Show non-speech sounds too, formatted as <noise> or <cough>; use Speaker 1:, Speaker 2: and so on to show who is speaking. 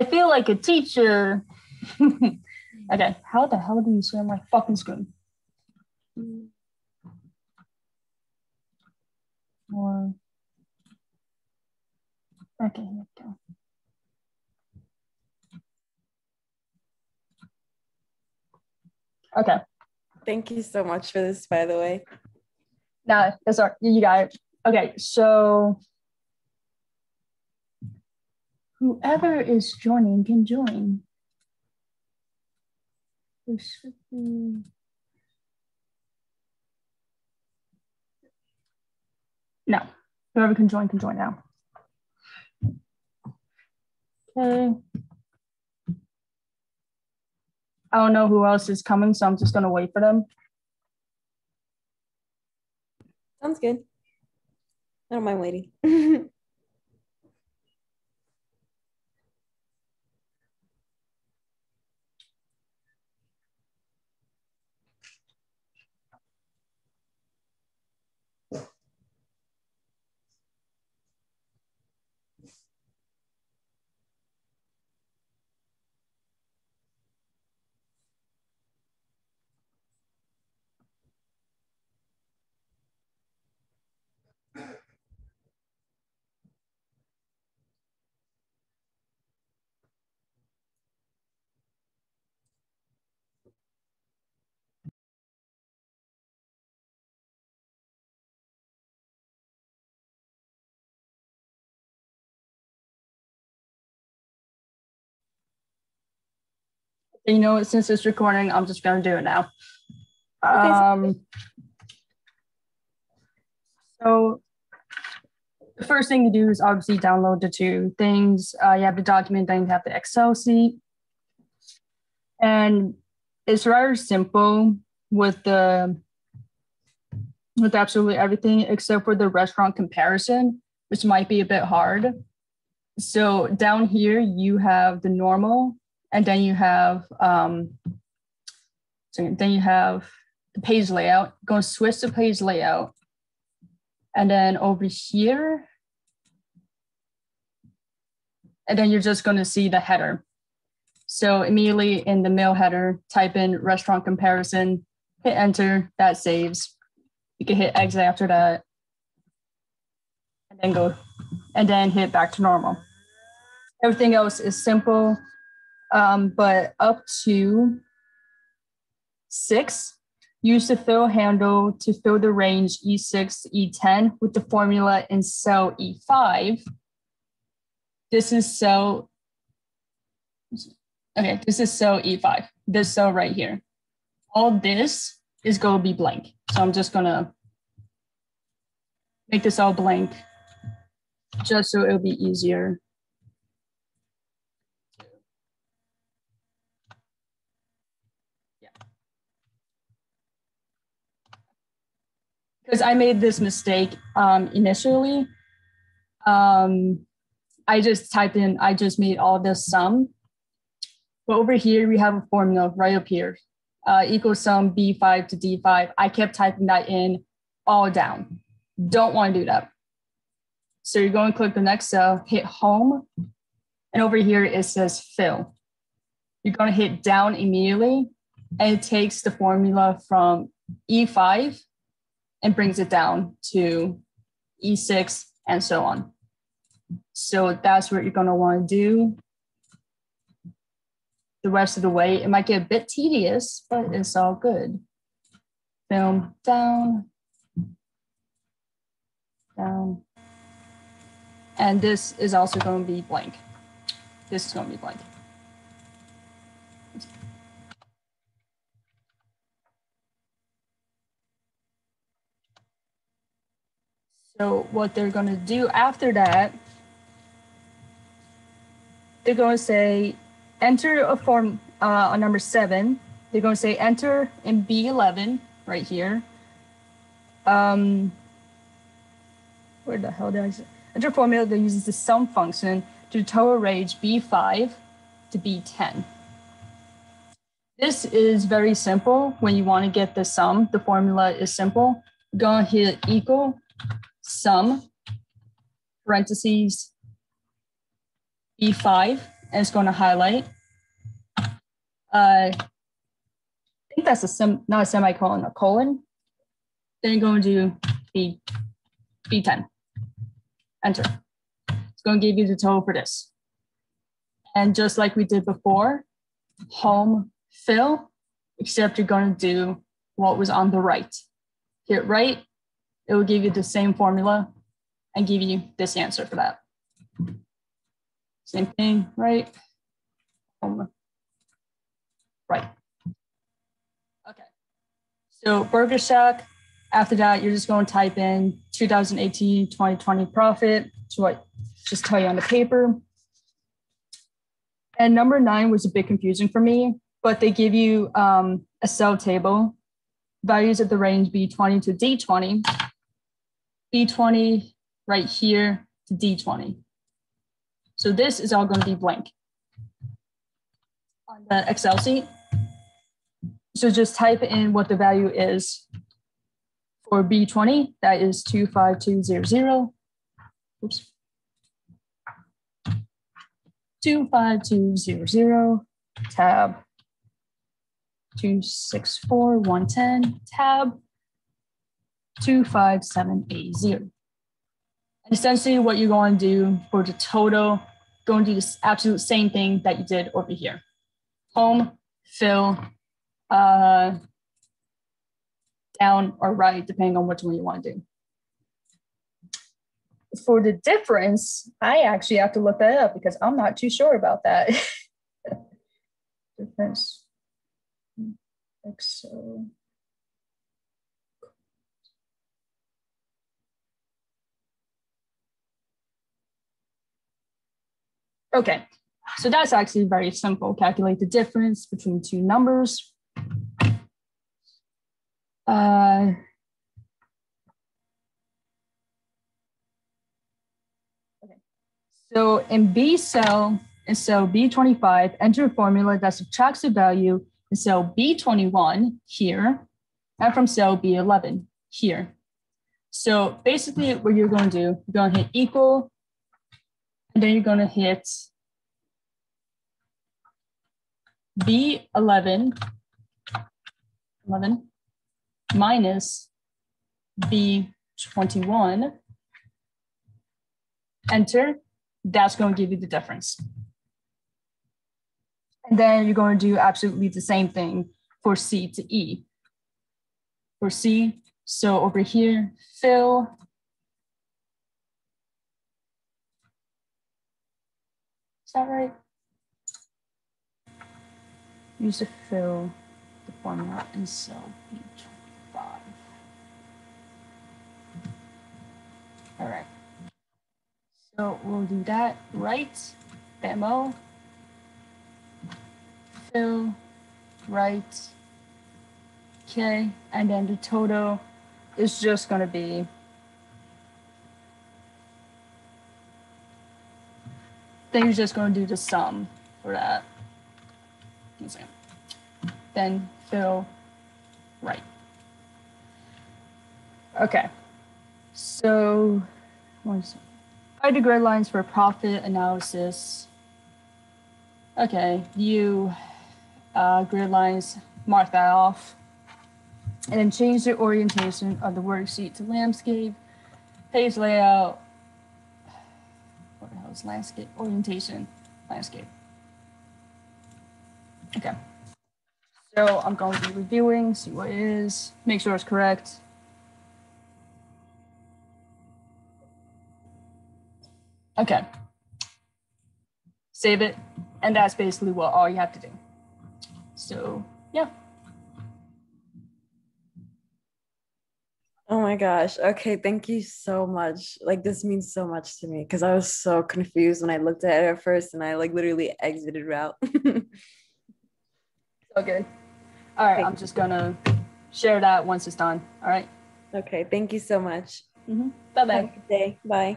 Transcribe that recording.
Speaker 1: I feel like a teacher. <laughs> okay, how the hell do you share my fucking screen? Or okay, here we go. Okay.
Speaker 2: Thank you so much for this, by the way.
Speaker 1: That's all right. You got it. Okay, so whoever is joining can join. There should be. No, whoever can join can join now. Okay. I don't know who else is coming, so I'm just gonna wait for them.
Speaker 2: Sounds good. I don't mind waiting. <laughs>
Speaker 1: You know, since it's recording, I'm just gonna do it now.
Speaker 2: Okay.
Speaker 1: Um, so the first thing you do is obviously download the two things. Uh, you have the document, then you have the Excel sheet, and it's rather simple with the with absolutely everything except for the restaurant comparison, which might be a bit hard. So down here you have the normal, and then you have um, so then you have the page layout. Go switch the page layout, and then over here, and then you're just going to see the header. So immediately in the mail header, type in restaurant comparison, hit enter, that saves. You can hit exit after that, and then go, and then hit back to normal. Everything else is simple, um, but up to six, use the fill handle to fill the range E E6, E10 with the formula in cell E5. This is cell, okay, this is cell E5, this cell right here. All this is gonna be blank. So I'm just gonna make this all blank just so it'll be easier. Because I made this mistake um, initially. Um, I just typed in, I just made all this sum. But over here, we have a formula right up here, uh, equal sum B5 to D5. I kept typing that in all down. Don't want to do that. So you're going to click the next cell, hit home, and over here it says fill. You're going to hit down immediately, and it takes the formula from E5 and brings it down to E6 and so on. So that's what you're going to want to do the rest of the way. It might get a bit tedious, but it's all good. Film down, down. And this is also going to be blank. This is to be blank. So what they're going to do after that, they're going to say enter a form uh, on number seven. They're going to say enter in B11 right here. Um, where the hell did I say? Enter formula that uses the sum function to total range B5 to B10. This is very simple. When you want to get the sum, the formula is simple. Go hit equal sum, parentheses, B5, and it's going to highlight. Uh, I think that's a sem not a semicolon, a colon. Then you're going to do B, B10. Enter. It's going to give you the total for this. And just like we did before, home fill, except you're going to do what was on the right. Hit right, it will give you the same formula and give you this answer for that. Same thing, right? Right. Okay. So Burger Shack, after that, you're just going to type in 2018 2020 profit. So what just tell you on the paper. And number nine was a bit confusing for me, but they give you um, a cell table, values at the range B20 to D20, B20 right here to D20. So this is all going to be blank on the Excel sheet. So just type in what the value is for B20, that is 25200. Oops. 25200 tab 264110 tab 25780. And essentially what you're going to do for the total, going to do the absolute same thing that you did over here. Home, fill, uh, down or right, depending on which one you want to do for the difference, I actually have to look that up because I'm not too sure about that. <laughs> difference. Excel. Okay, so that's actually very simple. Calculate the difference between two numbers. Uh, So in B cell, in cell B25, enter a formula that subtracts the value in cell B21 here, and from cell B11 here. So basically what you're going to do, you're going to hit equal, and then you're going to hit B11 11 minus B21, enter, that's going to give you the difference. And then you're going to do absolutely the same thing for C to E. For C, so over here, fill. That right? Use to fill the formula in cell B25. All right. So we'll do that right, demo, fill, right, okay, and then the total is just gonna be then you're just going to do the sum for that. Then fill right. Okay, so one second. I do grid lines for profit analysis. Okay, you uh, grid lines, mark that off. And then change the orientation of the worksheet to landscape, page layout, landscape? Orientation, landscape. Okay. So I'm going to be reviewing, see what it is, make sure it's correct. Okay. Save it. And that's basically what all you have to do. So yeah.
Speaker 2: Oh my gosh. Okay. Thank you so much. Like this means so much to me because I was so confused when I looked at it at first and I like literally exited route. <laughs>
Speaker 1: okay. All right. I'm just gonna share that once it's done. All right.
Speaker 2: Okay. Thank you so much.
Speaker 1: Mm-hmm. Bye bye.
Speaker 2: Bye.